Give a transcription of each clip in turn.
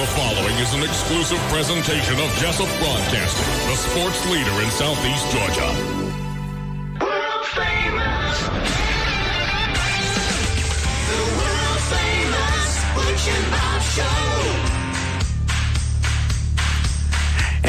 The following is an exclusive presentation of Jesup Broadcasting, the sports leader in Southeast Georgia. World famous. The world famous and Bob Show.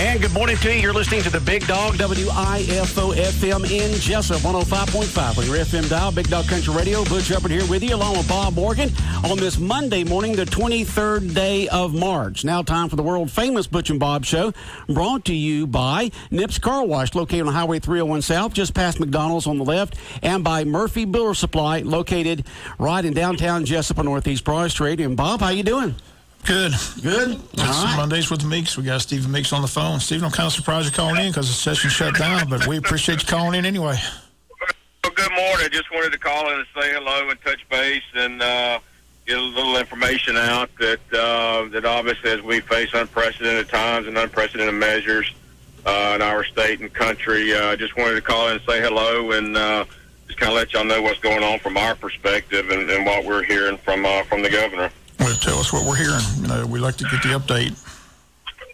And good morning to you. You're listening to the Big Dog WIFO FM in Jesup 105.5 on your FM dial. Big Dog Country Radio. Butch Hubbard here with you along with Bob Morgan on this Monday morning, the 23rd day of March. Now time for the world famous Butch and Bob show brought to you by Nips Car Wash located on Highway 301 South just past McDonald's on the left and by Murphy Builder Supply located right in downtown Jesup on Northeast Broad Street. And Bob, how you doing? Good. Good. It's All right. Mondays with Meeks. We got Steven Meeks on the phone. Steven, I'm kind of surprised you're calling in because the session shut down, but we appreciate you calling in anyway. Well, good morning. Just wanted to call in and say hello and touch base and uh, get a little information out that uh, that obviously as we face unprecedented times and unprecedented measures uh, in our state and country, uh, just wanted to call in and say hello and uh, just kind of let y'all know what's going on from our perspective and, and what we're hearing from uh, from the governor. Well, tell us what we're hearing. You know, we like to get the update.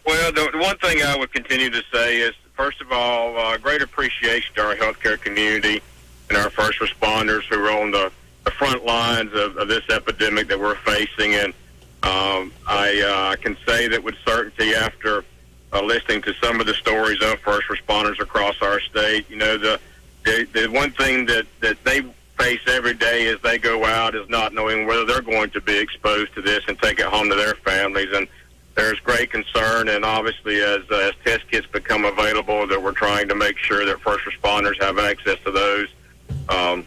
Well, the, the one thing I would continue to say is, first of all, uh, great appreciation to our healthcare community and our first responders who are on the, the front lines of, of this epidemic that we're facing. And um, I uh, can say that with certainty after uh, listening to some of the stories of first responders across our state, you know, the the, the one thing that, that they face every day as they go out is not knowing whether they're going to be exposed to this and take it home to their families. And there's great concern, and obviously, as uh, as test kits become available, that we're trying to make sure that first responders have access to those, um,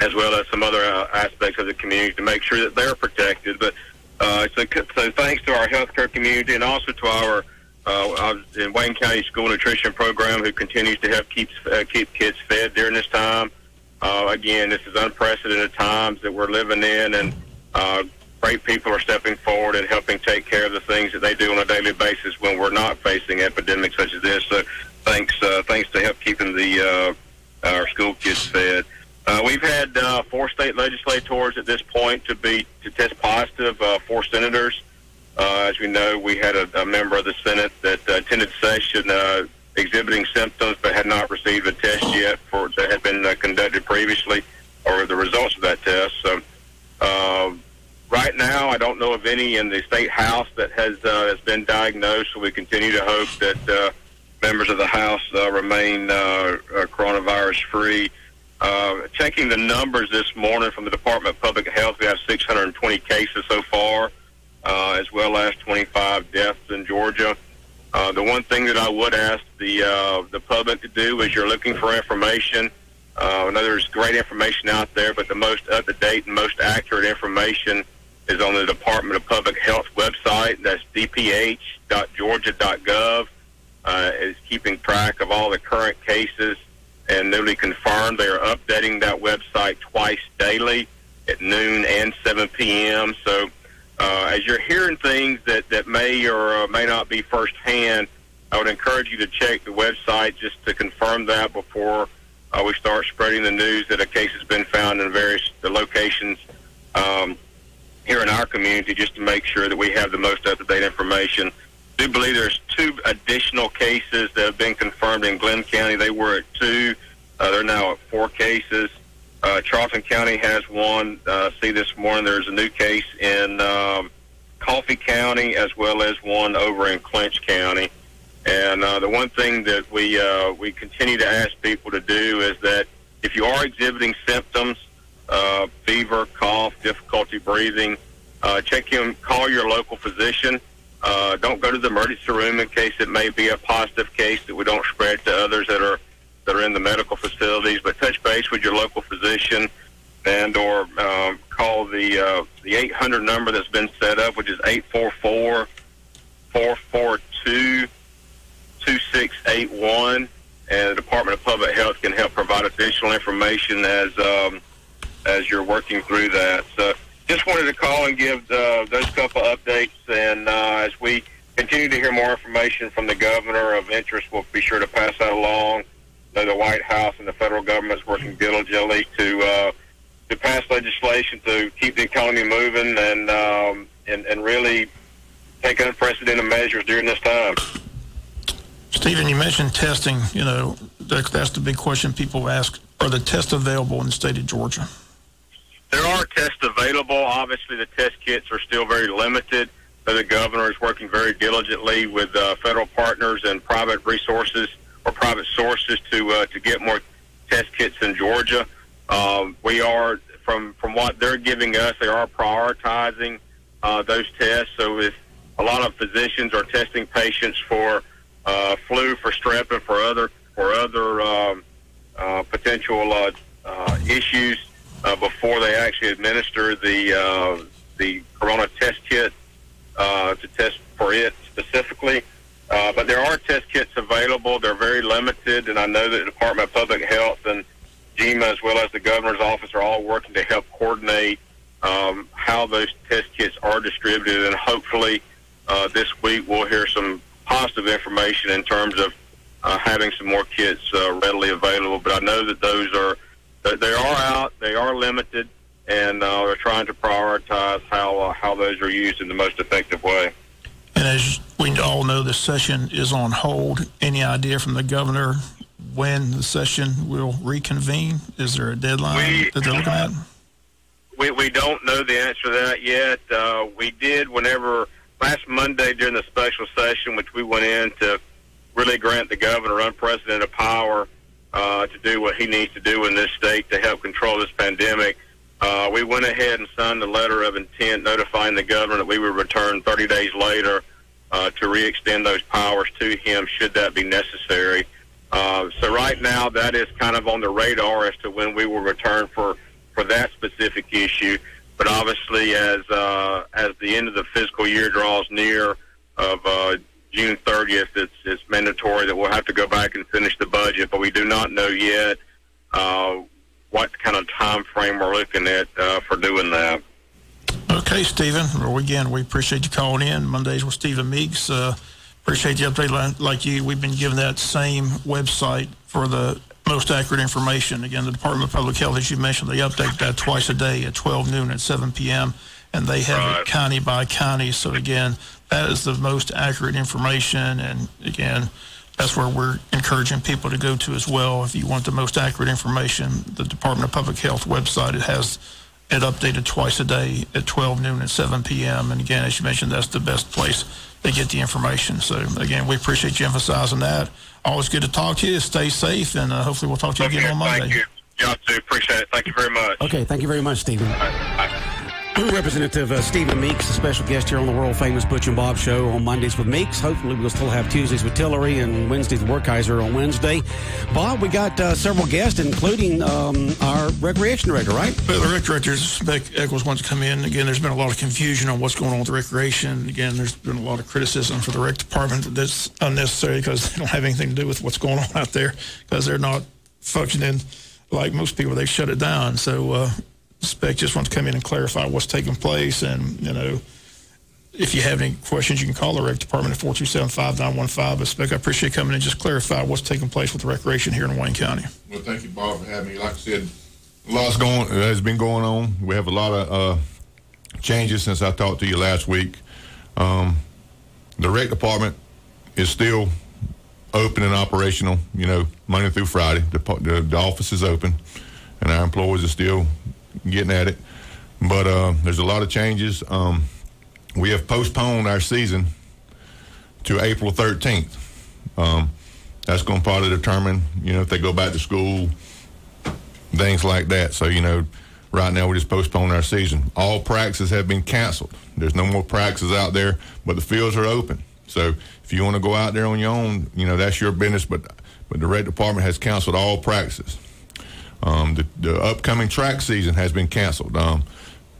as well as some other uh, aspects of the community to make sure that they're protected. But uh, so, so thanks to our healthcare community and also to our uh, in Wayne County School Nutrition Program, who continues to help keep uh, keep kids fed during this time. Uh, again, this is unprecedented times that we're living in, and uh, great people are stepping forward and helping take care of the things that they do on a daily basis when we're not facing epidemics such as this. So, thanks, uh, thanks to help keeping the uh, our school kids fed. Uh, we've had uh, four state legislators at this point to be to test positive. Uh, four senators. Uh, as we know, we had a, a member of the Senate that uh, attended session uh, exhibiting symptoms but had not received a test yet for that had been uh, conducted previously, or the results of that test. So, uh, right now, I don't know of any in the state house that has uh, has been diagnosed. So we continue to hope that uh, members of the House uh, remain uh, uh, coronavirus free. Uh, checking the numbers this morning from the Department of Public Health, we have 620 cases so far, uh, as well as 25 deaths in Georgia. Uh, the one thing that I would ask the uh, the public to do is you're looking for information. Uh, I know there's great information out there, but the most up to date and most accurate information is on the Department of Public Health website. That's dph.georgia.gov. Uh, is keeping track of all the current cases and newly confirmed. They are updating that website twice daily at noon and 7 p.m. So uh, as you're hearing things that, that may or uh, may not be firsthand, I would encourage you to check the website just to confirm that before uh, we start spreading the news that a case has been found in various locations um, here in our community, just to make sure that we have the most up-to-date information. I do believe there's two additional cases that have been confirmed in Glynn County. They were at two. Uh, they're now at four cases. Uh, Charlton County has one. Uh, see this morning there's a new case in um, Coffee County as well as one over in Clinch County. And uh, the one thing that we uh, we continue to ask people to do is that if you are exhibiting symptoms, uh, fever, cough, difficulty breathing, uh, check in, call your local physician. Uh, don't go to the emergency room in case it may be a positive case that we don't spread to others that are that are in the medical facilities. But touch base with your local physician and or um, call the uh, the 800 number that's been set up, which is 844 442 2681. And the Department of Public Health can help provide additional information as um, as you're working through that. So just wanted to call and give uh, those couple updates. And uh, as we continue to hear more information from the governor of interest, we'll be sure to pass that along. I know the White House and the federal government is working diligently to uh, to pass legislation to keep the economy moving and um, and, and really take unprecedented measures during this time. Steven, you mentioned testing. You know, that, that's the big question people ask. Are the tests available in the state of Georgia? There are tests available. Obviously, the test kits are still very limited. But the governor is working very diligently with uh, federal partners and private resources or private sources to uh, to get more test kits in Georgia. Um, we are from from what they're giving us, they are prioritizing uh, those tests. So if a lot of physicians are testing patients for uh, flu, for strep, and for other for other um, uh, potential uh, uh, issues uh, before they actually administer the uh, the corona test kit uh, to test for it specifically. Uh, but there are test kits available. They're very limited, and I know that the Department of Public Health and GEMA, as well as the governor's office, are all working to help coordinate um, how those test kits are distributed. And hopefully, uh, this week we'll hear some positive information in terms of uh, having some more kits uh, readily available. But I know that those are they are out. They are limited, and uh, they're trying to prioritize how uh, how those are used in the most effective way. And as we all know, the session is on hold. Any idea from the governor when the session will reconvene? Is there a deadline We- that they're looking at? We we don't know the answer to that yet. Uh, we did whenever last Monday during the special session, which we went in to really grant the governor unprecedented power uh, to do what he needs to do in this state to help control this pandemic. Uh, we went ahead and signed a letter of intent notifying the governor that we would return 30 days later uh, to re-extend those powers to him should that be necessary. Uh, so right now, that is kind of on the radar as to when we will return for for that specific issue. But obviously, as uh, as the end of the fiscal year draws near of uh, June 30th, it's it's mandatory that we'll have to go back and finish the budget. But we do not know yet uh, what kind of time frame we're looking at uh, for doing that. Okay, Steven. Well, again, we appreciate you calling in. Mondays with Steven Meeks. Uh, appreciate the update like, like you. We've been given that same website for the most accurate information. Again, the Department of Public Health, as you mentioned, they update that twice a day at 12 noon and 7 p.m. And they have it county by county. So again, that is the most accurate information. And again, that's where we're encouraging people to go to as well. If you want the most accurate information, the Department of Public Health website, it has it updated twice a day at 12 noon and 7 p.m. And again, as you mentioned, that's the best place to get the information. So again, we appreciate you emphasizing that. Always good to talk to you. Stay safe, and uh, hopefully we'll talk to you again on Monday. thank you. Y'all too. Appreciate it. Thank you very much. Okay, thank you very much, Steven. Representative uh, Steven Meeks, a special guest here on the world famous Butch and Bob show on Mondays with Meeks. Hopefully, we'll still have Tuesdays with Tillery and Wednesdays with Werkheiser on Wednesday. Bob, we got uh, several guests, including um, our recreation director, right? But the rec director, Beck Echols, wants to come in. Again, there's been a lot of confusion on what's going on with recreation. Again, there's been a lot of criticism for the rec department that's unnecessary because they don't have anything to do with what's going on out there because they're not functioning like most people. They shut it down. So, uh, Spec just wants to come in and clarify what's taking place. And, you know, if you have any questions, you can call the rec department at 427-5915. But Spec, I appreciate coming in and just clarify what's taking place with the recreation here in Wayne County. Well, thank you, Bob, for having me. Like I said, a lot's going has been going on. We have a lot of uh, changes since I talked to you last week. Um, the rec department is still open and operational. You know, Monday through Friday. The, the, the office is open, and our employees are still getting at it. But uh, there's a lot of changes. Um, we have postponed our season to April 13th. Um, that's going to probably determine, you know, if they go back to school, things like that. So, you know, right now we just postpone our season. All practices have been canceled. There's no more practices out there, but the fields are open. So if you want to go out there on your own, you know, that's your business. But but the rec department has canceled all practices. The, the upcoming track season has been canceled. Um,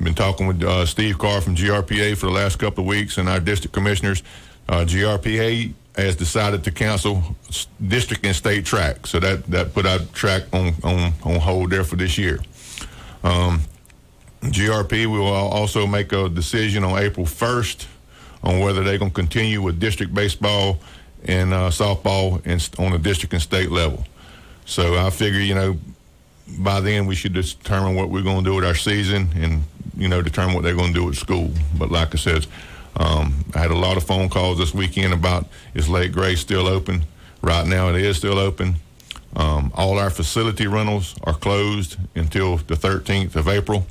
been talking with uh, Steve Carr from GRPA for the last couple of weeks, and our district commissioners. Uh, GRPA has decided to cancel district and state track, so that that put our track on on on hold there for this year. Um, GRP will also make a decision on April 1st on whether they're going to continue with district baseball and uh, softball and on the district and state level. So I figure, you know, by then we should determine what we're going to do with our season and, you know, determine what they're going to do with school. But like I said, Um, I had a lot of phone calls this weekend about is Lake Grace still open? Right now, it is still open. Um, all our facility rentals are closed until the 13th of April,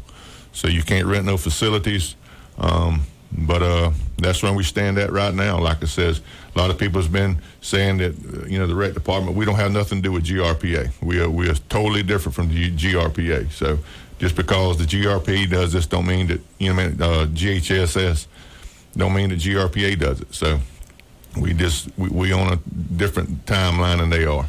so you can't rent no facilities. Um, but uh, that's where we stand at right now. Like I says, a lot of people has been saying that uh, you know the rec department we don't have nothing to do with GRPA. We are we are totally different from the GRPA. So just because the GRPA does this, don't mean that you know uh, GHSA don't mean that GRPA does it. So we just we, we on a different timeline than they are.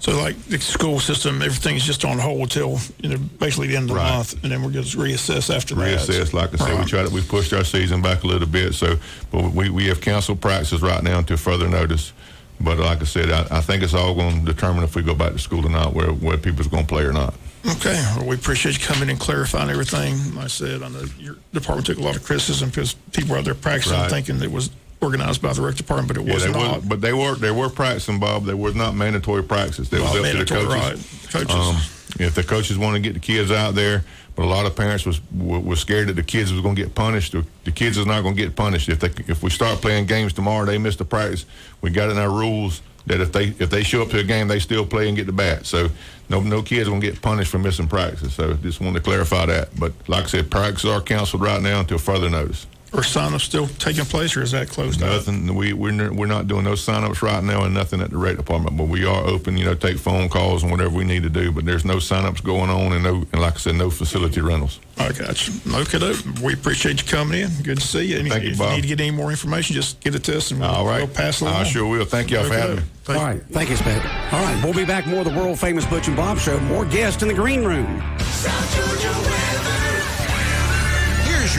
So, like the school system, everything's just on hold till you know basically the end of the month, and then we're going to reassess after that. reassess. Like I said, we Right. tried to, we pushed our season back a little bit. So, but we, we have canceled practices right now until further notice. But like I said, I, I think it's all going to determine if we go back to school or not, where where people's going to play or not. Okay, well, we appreciate you coming and clarifying everything. Like I said, I know your department took a lot of criticism because people were out there practicing Right. thinking it was organized by the rec department, but it Yeah, was not. but they were they were practicing, Bob. They were not mandatory practices. They was up to the coaches. right. Coaches. Um, if the coaches want to get the kids out there, but a lot of parents was were, were scared that the kids was going to get punished. The, the kids is not going to get punished if they if we start playing games tomorrow. They miss the practice. We got in our rules that if they if they show up to a game, they still play and get the bat. So no no kids going to get punished for missing practice. So just wanted to clarify that. But like I said, practices are canceled right now until further notice. Are sign-ups still taking place, or is that closed out? Nothing. We we're n- we're not doing those signups right now, and nothing at the rec department. But we are open. You know, take phone calls and whatever we need to do. But there's no signups going on, and no, and like I said, no facility rentals. I got you. Okay, doke. we appreciate you coming in. Good to see you. And Thank you, if Bob. you need to get any more information, just get it to us, and we'll, All right. we'll pass it along. I sure will. Thank y'all for having me. doke. All right. Thank you, Spade. All right. We'll be back more of the world famous Butch and Bob show. More guests in the green room.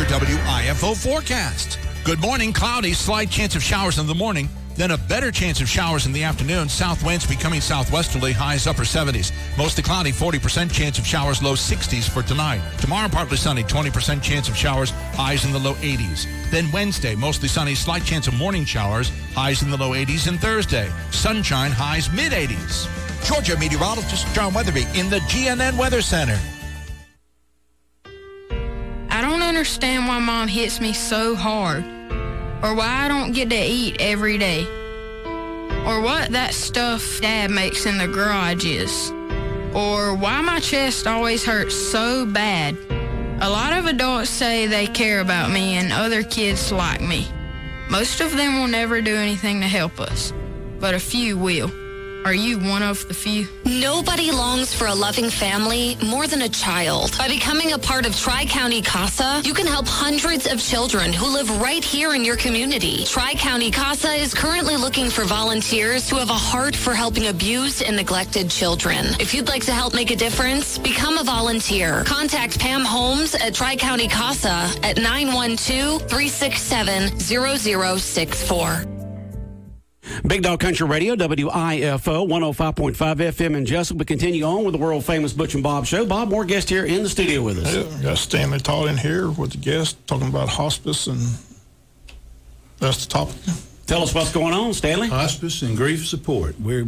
Your WIFO forecast. Good morning. Cloudy, slight chance of showers in the morning. Then a better chance of showers in the afternoon. South winds becoming southwesterly, highs upper 70s. Mostly cloudy, 40% chance of showers, low 60s for tonight. Tomorrow, partly sunny, 20% chance of showers, highs in the low 80s. Then Wednesday, mostly sunny, slight chance of morning showers, highs in the low 80s. And Thursday, sunshine, highs mid 80s. Georgia meteorologist John Weatherby in the GNN Weather Center. I don't understand why mom hits me so hard, or why I don't get to eat every day, or what that stuff dad makes in the garage is, or why my chest always hurts so bad. A lot of adults say they care about me and other kids like me. Most of them will never do anything to help us, but a few will. Are you one of the few? Nobody longs for a loving family more than a child. By becoming a part of Tri County CASA, you can help hundreds of children who live right here in your community. Tri County CASA is currently looking for volunteers who have a heart for helping abused and neglected children. If you'd like to help make a difference, become a volunteer. Contact Pam Holmes at Tri County CASA at 912 367 0064. Big Dog Country Radio, WIFO 105.5 FM in Jesup. We continue on with the world famous Butch and Bob show. Bob, more guest here in the studio with us. Yeah, got Stanley Todd in here with the guest talking about hospice, and that's the topic. Tell us what's going on, Stanley. hospice and grief support. We're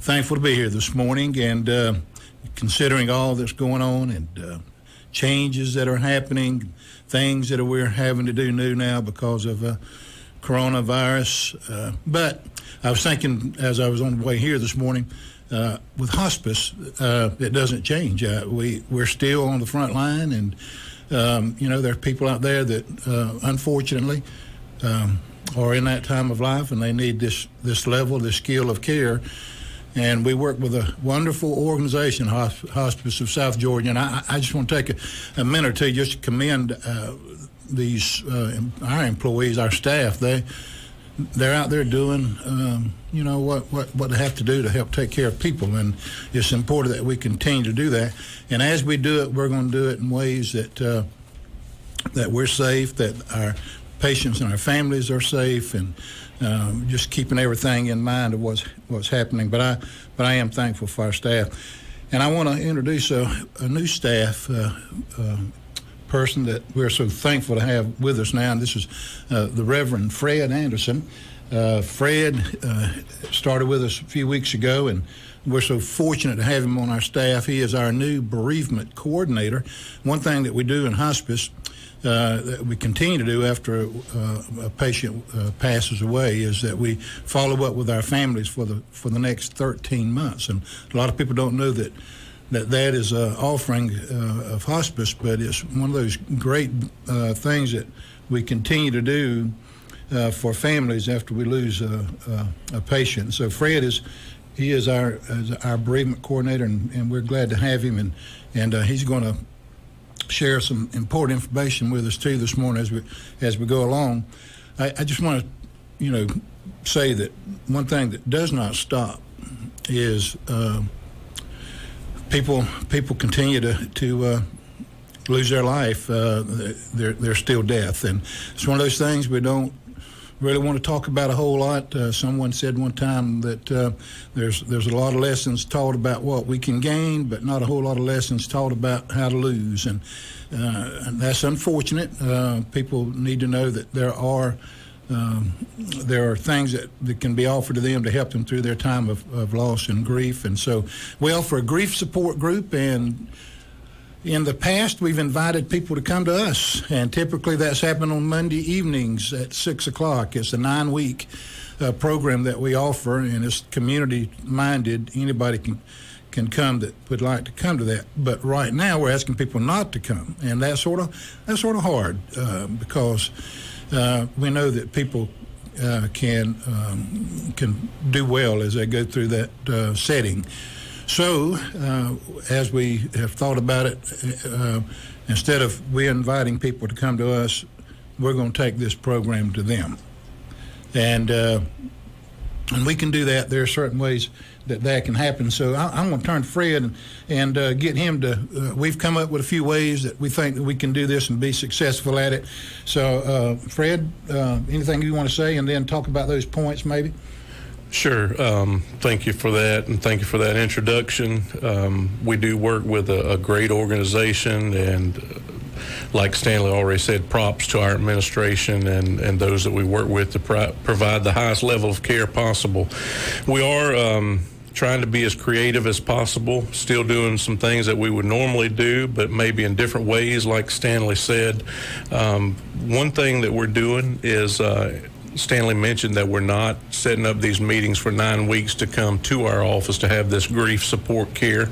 thankful to be here this morning and uh, considering all that's going on and uh, changes that are happening, things that we're having to do new now because of uh, coronavirus. Uh, but I was thinking as I was on the way here this morning, uh, with hospice, uh, it doesn't change. Uh, we we're still on the front line, and um, you know there are people out there that uh, unfortunately um, are in that time of life and they need this this level, this skill of care. And we work with a wonderful organization, Hosp- Hospice of South Georgia. And I, I just want to take a, a minute or two just to commend uh, these uh, our employees, our staff. They they're out there doing, um, you know, what, what, what they have to do to help take care of people. And it's important that we continue to do that. And as we do it, we're going to do it in ways that uh, that we're safe, that our patients and our families are safe, and um, just keeping everything in mind of what's what's happening. But I but I am thankful for our staff, and I want to introduce a, a new staff. Uh, uh, person that we're so thankful to have with us now, and this is uh, the Reverend Fred Anderson. Uh, Fred uh, started with us a few weeks ago, and we're so fortunate to have him on our staff. He is our new bereavement coordinator. One thing that we do in hospice, uh, that we continue to do after uh, a patient uh, passes away is that we follow up with our families for the for the next 13 months. And a lot of people don't know that that that is an offering uh, of hospice, but it's one of those great uh, things that we continue to do uh, for families after we lose a, a, a patient. So Fred is he is our is our bereavement coordinator, and, and we're glad to have him, and and uh, he's going to share some important information with us too this morning as we as we go along. I, I just want to, you know, say that one thing that does not stop is uh, people people continue to to uh, lose their life. Uh, they're they're still death, and it's one of those things we don't really want to talk about a whole lot. Uh, someone said one time that uh, there's there's a lot of lessons taught about what we can gain, but not a whole lot of lessons taught about how to lose, and, uh, and that's unfortunate. Uh, people need to know that there are. Um, there are things that, that can be offered to them to help them through their time of, of loss and grief. And so we offer a grief support group, and in the past, we've invited people to come to us, and typically that's happened on Monday evenings at 6 o'clock. It's a nine week uh, program that we offer, and it's community minded. Anybody can can come that would like to come to that. But right now, we're asking people not to come, and that's sort of that's sort of hard uh, because uh, we know that people uh, can um, can do well as they go through that uh, setting. So, uh, as we have thought about it, uh, instead of we inviting people to come to us, we're going to take this program to them, and and we can do that. There are certain ways that that can happen. So I, am going to turn to Fred and, and uh, get him to. Uh, we've come up with a few ways that we think that we can do this and be successful at it. So, uh, Fred, uh, anything you want to say, and then talk about those points, maybe. Sure. Um, thank you for that, and thank you for that introduction. Um, we do work with a, a great organization, and uh, like Stanley already said, props to our administration and, and those that we work with to pro- provide the highest level of care possible. We are. Um, trying to be as creative as possible, still doing some things that we would normally do, but maybe in different ways, like Stanley said. Um, one thing that we're doing is uh, Stanley mentioned that we're not setting up these meetings for nine weeks to come to our office to have this grief support care,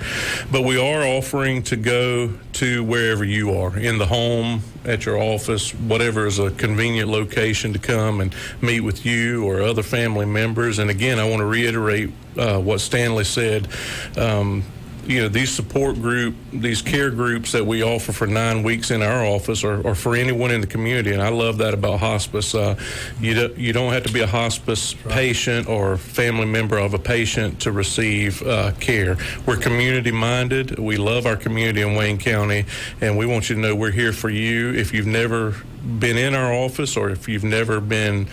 but we are offering to go to wherever you are in the home, at your office, whatever is a convenient location to come and meet with you or other family members. And again, I want to reiterate uh, what Stanley said. Um, you know these support group these care groups that we offer for nine weeks in our office or, or for anyone in the community and i love that about hospice. Uh, you, do, you don't have to be a hospice right. patient or family member of a patient to receive uh, care. We're community minded we love our community in wayne county and we want you to know we're here for you. If you've never been in our office or if you've never been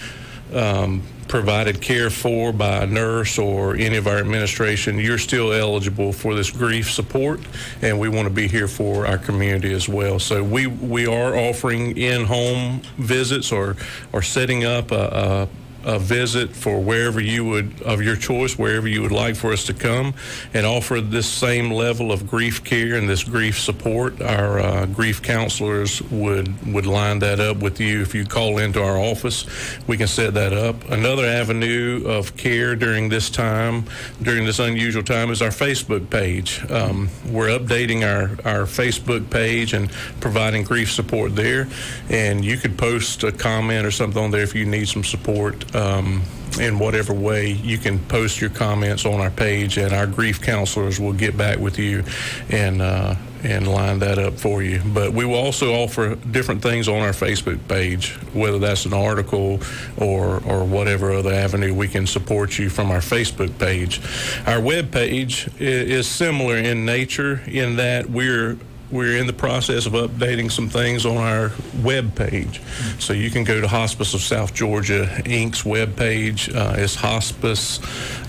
um, provided care for by a nurse or any of our administration, you're still eligible for this grief support, and we want to be here for our community as well. So we we are offering in-home visits or or setting up a, a a visit for wherever you would, of your choice, wherever you would like for us to come and offer this same level of grief care and this grief support. Our uh, grief counselors would, would line that up with you. If you call into our office, we can set that up. Another avenue of care during this time, during this unusual time, is our Facebook page. Um, we're updating our, our Facebook page and providing grief support there. And you could post a comment or something on there if you need some support um, in whatever way, you can post your comments on our page, and our grief counselors will get back with you and uh, and line that up for you. But we will also offer different things on our Facebook page, whether that's an article or or whatever other avenue we can support you from our Facebook page. Our web page is similar in nature in that we're we're in the process of updating some things on our web page. So you can go to Hospice of South Georgia Inc.'s web page. Uh, it's hospice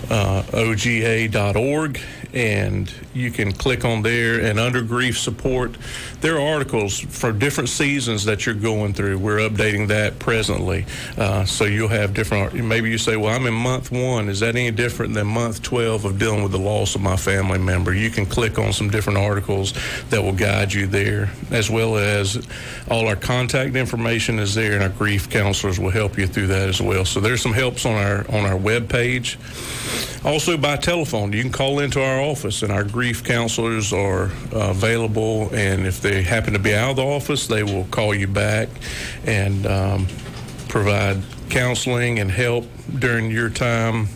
uh, and you can click on there. And under grief support, there are articles for different seasons that you're going through. We're updating that presently, uh, so you'll have different. Maybe you say, "Well, I'm in month one. Is that any different than month 12 of dealing with the loss of my family member?" You can click on some different articles that will guide you there, as well as all our contact information is there, and our grief counselors will help you through that as well. So there's some helps on our on our web page. Also by telephone, you can call into our office, and our grief counselors are uh, available. And if they happen to be out of the office, they will call you back and um, provide counseling and help during your time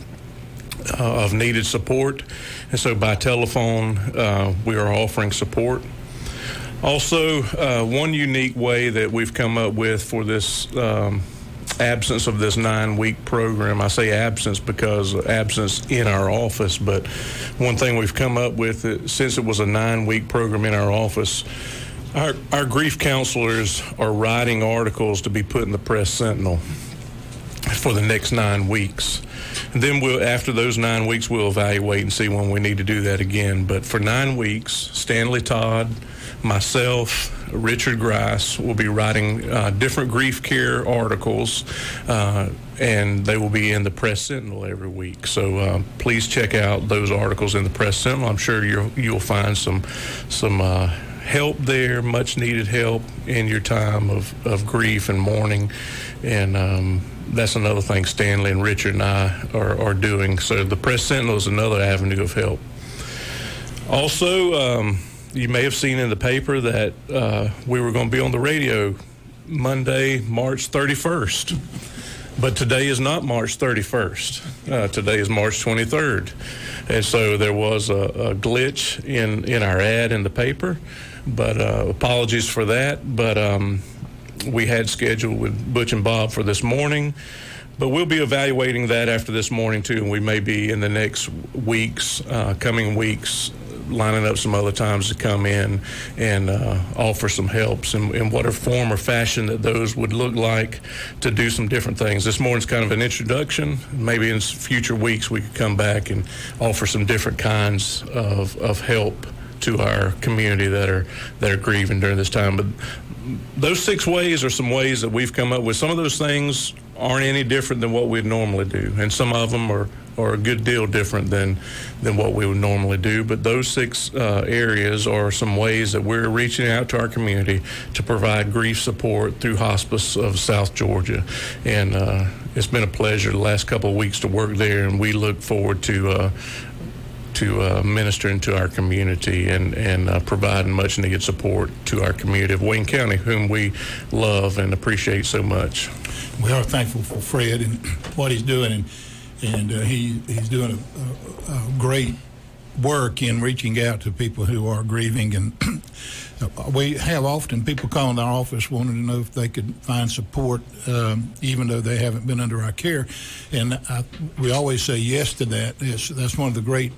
uh, of needed support. And so by telephone, uh, we are offering support. Also, uh, one unique way that we've come up with for this um, absence of this nine week program, I say absence because absence in our office, but one thing we've come up with uh, since it was a nine week program in our office. Our, our grief counselors are writing articles to be put in the Press Sentinel for the next nine weeks. And then we'll, after those nine weeks, we'll evaluate and see when we need to do that again. But for nine weeks, Stanley Todd, myself, Richard Grice will be writing uh, different grief care articles, uh, and they will be in the Press Sentinel every week. So uh, please check out those articles in the Press Sentinel. I'm sure you'll you'll find some some. Uh, help there, much needed help in your time of, of grief and mourning. And um, that's another thing Stanley and Richard and I are, are doing. So the Press Sentinel is another avenue of help. Also, um, you may have seen in the paper that uh, we were going to be on the radio Monday, March 31st. But today is not March 31st. Uh, today is March 23rd. And so there was a, a, glitch in, in our ad in the paper. But uh, apologies for that. But um, we had scheduled with Butch and Bob for this morning. But we'll be evaluating that after this morning, too. And we may be in the next weeks, uh, coming weeks, lining up some other times to come in and uh, offer some helps in, in whatever form or fashion that those would look like to do some different things. This morning's kind of an introduction. Maybe in future weeks we could come back and offer some different kinds of, of help to our community that are that are grieving during this time. But those six ways are some ways that we've come up with. Some of those things aren't any different than what we'd normally do, and some of them are are a good deal different than than what we would normally do. But those six uh, areas are some ways that we're reaching out to our community to provide grief support through Hospice of South Georgia, and uh, it's been a pleasure the last couple of weeks to work there, and we look forward to. Uh, to uh, ministering to our community and, and uh, providing much needed support to our community of Wayne County, whom we love and appreciate so much. We are thankful for Fred and what he's doing. And and uh, he he's doing a, a, a, great work in reaching out to people who are grieving. And we have often people calling our office wanting to know if they could find support, um, even though they haven't been under our care. And I, we always say yes to that. It's, that's one of the great.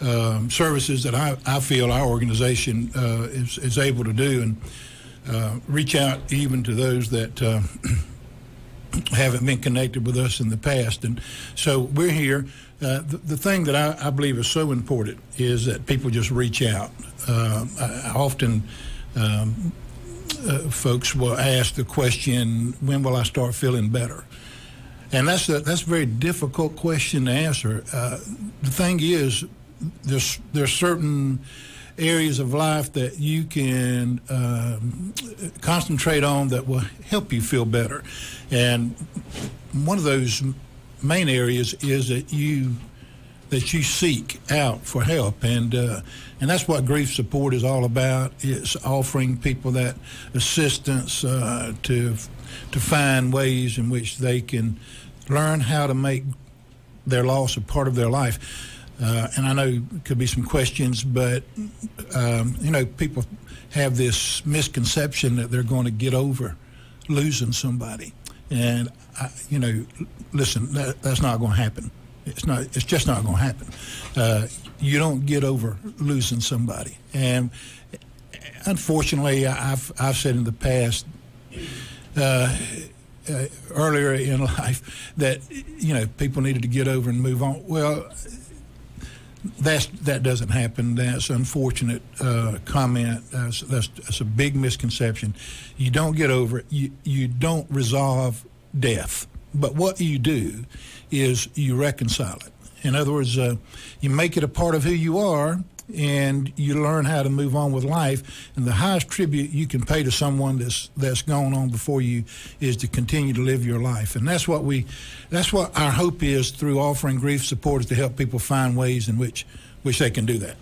Um, services that I, I feel our organization uh, is, is able to do and uh, reach out even to those that uh, haven't been connected with us in the past. And so we're here. Uh, the, the, thing that I, I, believe is so important is that people just reach out. Uh, I, often um, uh, folks will ask the question, when will I start feeling better? And that's a, that's a very difficult question to answer. Uh, the thing is, there's, there's certain areas of life that you can um, concentrate on that will help you feel better. And one of those main areas is that you that you seek out for help, and uh, and that's what grief support is all about. It's offering people that assistance uh, to to find ways in which they can learn how to make their loss a part of their life. Uh, and I know it could be some questions, but um, you know, people have this misconception that they're going to get over losing somebody, and I, you know, listen, that, that's not going to happen. It's not. It's just not going to happen. Uh, you don't get over losing somebody, and unfortunately, I've I've said in the past. Uh, uh, earlier in life that you know people needed to get over and move on. Well, that's that doesn't happen. That's unfortunate uh, comment. That's, that's that's a big misconception. You don't get over it. You you don't resolve death. But what you do is you reconcile it. In other words, uh, you make it a part of who you are, and you learn how to move on with life. And the highest tribute you can pay to someone that's that's gone on before you is to continue to live your life. And that's what we, that's what our hope is through offering grief support is to help people find ways in which which they can do that.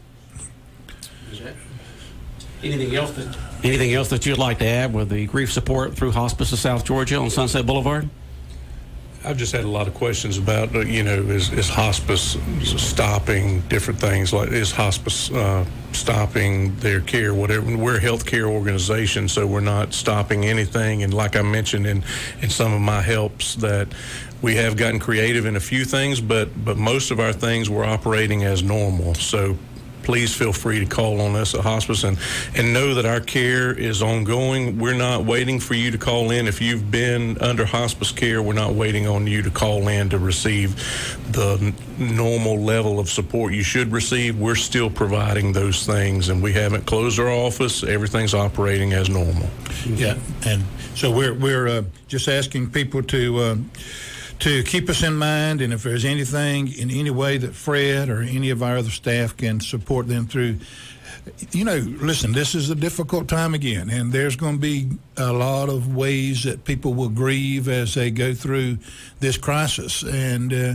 Anything else that anything else that you'd like to add with the grief support through Hospice of South Georgia on Sunset Boulevard? I've just had a lot of questions about, uh, you know, is, is hospice stopping different things? Like, is hospice uh, stopping their care? Whatever. We're a healthcare organization, so we're not stopping anything. And like I mentioned in, in some of my helps, that we have gotten creative in a few things, but but most of our things we're operating as normal. So please feel free to call on us at hospice and, and know that our care is ongoing. We're not waiting for you to call in. If you've been under hospice care, we're not waiting on you to call in to receive the normal level of support you should receive. We're still providing those things, and we haven't closed our office. Everything's operating as normal. Yeah, and so we're we're uh, just asking people to. Uh, to keep us in mind, and if there's anything in any way that Fred or any of our other staff can support them through, you know, listen, this is a difficult time again, and there's going to be a lot of ways that people will grieve as they go through this crisis, and uh,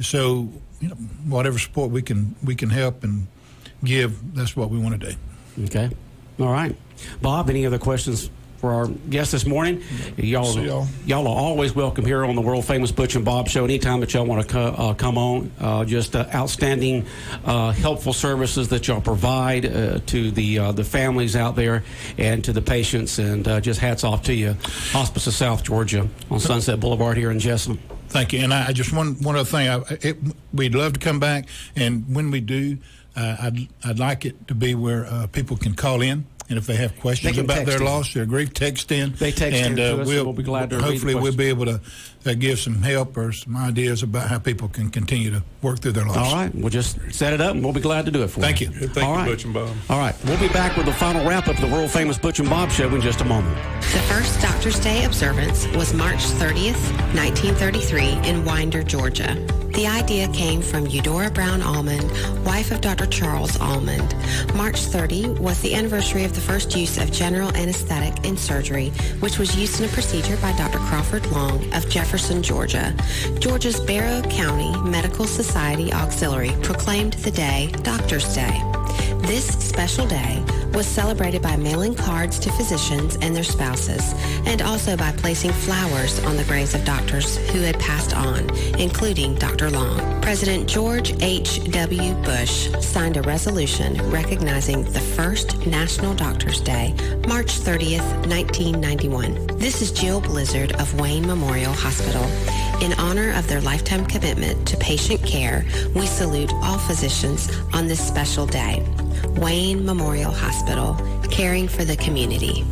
so you know, whatever support we can we can help and give, that's what we want to do. Okay. All right. Bob, any other questions for our guest this morning? Y'all, y'all. y'all are always welcome here on the world famous Butch and Bob show. Anytime that y'all want to co- uh, come on, uh, just uh, outstanding, uh, helpful services that y'all provide uh, to the uh, the families out there and to the patients. And uh, just hats off to you, Hospice of South Georgia on Sunset Boulevard here in Jessamine. Thank you. And I, I just one one other thing. I, it, we'd love to come back, and when we do, uh, I'd I'd like it to be where uh, people can call in. And if they have questions can about their in. loss, their grief, text in. They text and, in to uh, we'll, and we'll be glad to read the Hopefully, we'll be able to uh, give some help or some ideas about how people can continue to work through their loss. All right, we'll just set it up, and we'll be glad to do it for you. Thank you. you. Thank All you, right. Butch and Bob. All right, we'll be back with the final wrap up of the world famous Butch and Bob show in just a moment. The first Doctor's Day observance was March 30th, 1933, in Winder, Georgia. The idea came from Eudora Brown Almond, wife of Dr. Charles Almond. March 30 was the anniversary of the first use of general anesthetic in surgery, which was used in a procedure by Dr. Crawford Long of Jefferson, Georgia. Georgia's Barrow County Medical Society Auxiliary proclaimed the day Doctor's Day. This special day was celebrated by mailing cards to physicians and their spouses, and also by placing flowers on the graves of doctors who had passed on, including Dr. Long. President George H.W. Bush signed a resolution recognizing the first National Doctors Day, March 30th, 1991. This is Jill Blizzard of Wayne Memorial Hospital. In honor of their lifetime commitment to patient care, we salute all physicians on this special day. Wayne Memorial Hospital, caring for the community.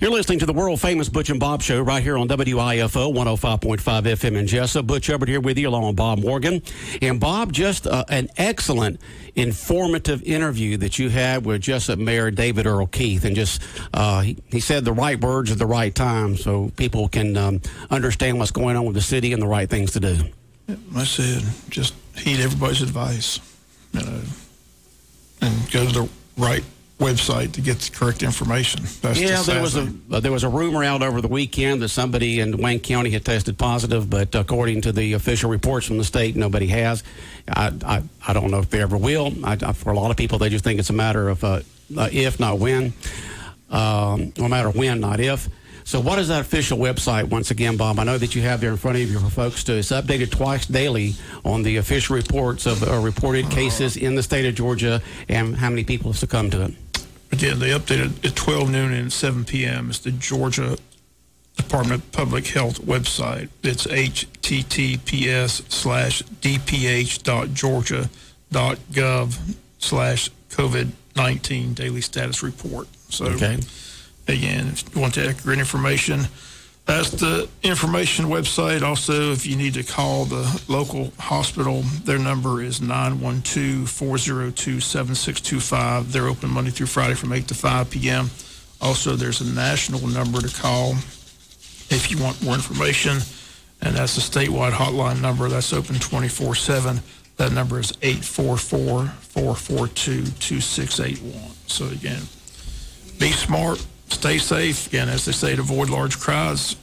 You're listening to the world famous Butch and Bob show right here on WIFO 105.5 FM in Jesup. Butch Hubbard here with you along with Bob Morgan. And Bob, just uh, an excellent, informative interview that you had with Jesup Mayor David Earl Keith. And just, uh, he, he said the right words at the right time so people can um, understand what's going on with the city and the right things to do. I said, just heed everybody's advice, you know, and go to the right website to get the correct information. That's yeah, the there was a uh, there was a rumor out over the weekend that somebody in Wayne County had tested positive, but according to the official reports from the state, nobody has. I I, I don't know if they ever will. I, I, for a lot of people, they just think it's a matter of uh, uh, if, not when. Um, no matter when, not if. So, what is that official website once again, Bob? I know that you have there in front of you for folks to. It's updated twice daily on the official reports of uh, reported cases in the state of Georgia and how many people have succumbed to it. Again, they updated at 12 noon and 7 p.m. It's the Georgia Department of Public Health website. It's https slash dph.georgia.gov slash COVID-19 daily status report. So Okay. Again, if you want the accurate information, That's the information website. Also, if you need to call the local hospital, their number is 912-402-7625. They're open Monday through Friday from 8 to 5 p.m. Also, there's a national number to call if you want more information, and that's a statewide hotline number. That's open 24-7. That number is 844-442-2681. So again, be smart, stay safe. Again, as they say, to avoid large crowds,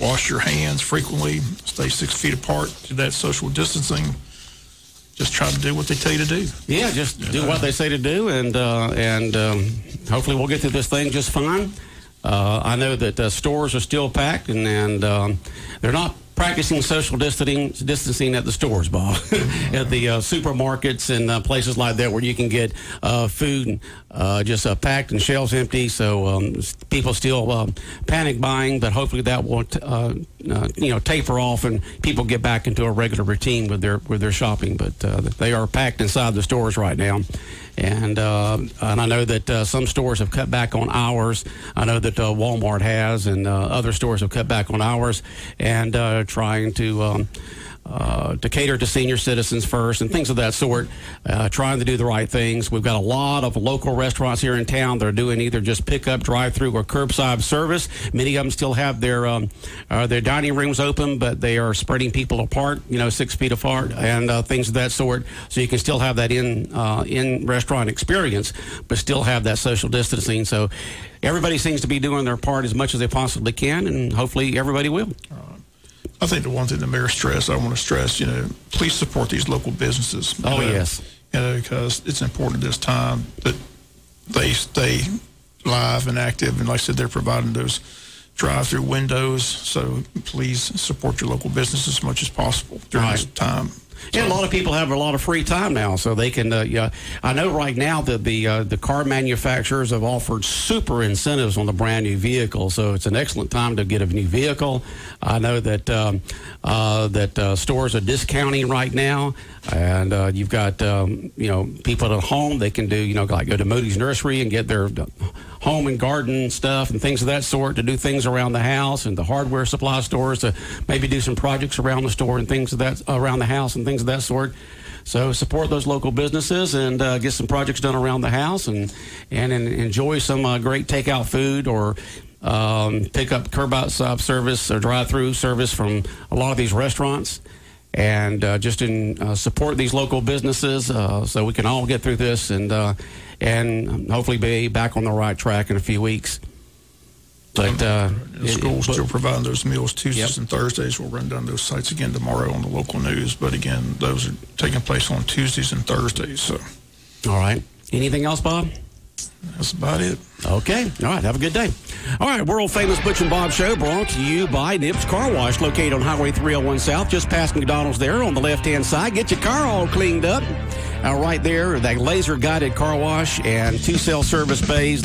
wash your hands frequently, stay six feet apart, do that social distancing. Just try to do what they tell you to do. Yeah, just do what they say to do, and uh, and um, hopefully we'll get through this thing just fine. Uh, I know that uh, stores are still packed, and, and um, they're not practicing social distancing, distancing at the stores, Bob, at the uh, supermarkets and uh, places like that where you can get uh, food uh, just uh, packed and shelves empty. So um, people still um, panic buying, but hopefully that won't, uh, you know, taper off and people get back into a regular routine with their with their shopping. But they are packed inside the stores right now. And and I know that some stores have cut back on hours. I know that Walmart has, and other stores have cut back on hours, and uh, trying to. Um, uh, to cater to senior citizens first and things of that sort, uh, trying to do the right things. We've got a lot of local restaurants here in town that are doing either just pickup, drive-through, or curbside service. Many of them still have their um, uh, their dining rooms open, but they are spreading people apart, you know, six feet apart, and uh, things of that sort. So you can still have that in uh, in restaurant experience, but still have that social distancing. So everybody seems to be doing their part as much as they possibly can, and hopefully everybody will. I think the one thing the mayor stressed, I want to stress, you know, please support these local businesses. Oh, You know, yes. You know, because it's important at this time that they stay live and active. And like I said, they're providing those drive-through windows. So please support your local business as much as possible during this time. Yeah, a lot of people have a lot of free time now, so they can. Uh, yeah, I know right now that the uh, the car manufacturers have offered super incentives on the brand new vehicle, so it's an excellent time to get a new vehicle. I know that um, uh, that uh, stores are discounting right now, and uh, you've got um, you know people at home they can do you know like go to Moody's Nursery and get their home and garden stuff and things of that sort to do things around the house and the hardware supply stores to maybe do some projects around the store and things of that around the house and things of that sort. So support those local businesses and uh, get some projects done around the house and and, and enjoy some uh, great takeout food or um, pick up curbside service or drive-through service from a lot of these restaurants and uh, just in uh, support these local businesses uh, so we can all get through this and uh, and hopefully be back on the right track in a few weeks. But uh, The school's still providing those meals Tuesdays and Thursdays. We'll run down those sites again tomorrow on the local news. But again, those are taking place on Tuesdays and Thursdays. So all right. Anything else, Bob? That's about it. Okay. All right. Have a good day. All right. World famous Butch and Bob show brought to you by Nips Car Wash, located on Highway 301 South, just past McDonald's there on the left hand side. Get your car all cleaned up. Uh, right there, that laser guided car wash and two cell service bays.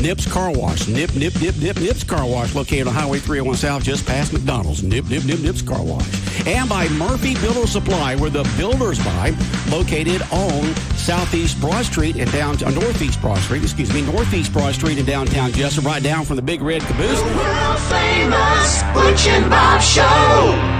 Nips Car Wash. Nip, nip, nip, nip, Nips Car Wash, located on Highway 301 South, just past McDonald's. Nip, nip, nip, Nips Car Wash. And by Murphy Builder Supply, where the builders buy, located on Southeast Broad Street and down, uh, Northeast Broad Street, excuse me, Northeast Broad Street in downtown Jesup, right down from the Big Red Caboose. World famous Butch and Bob Show.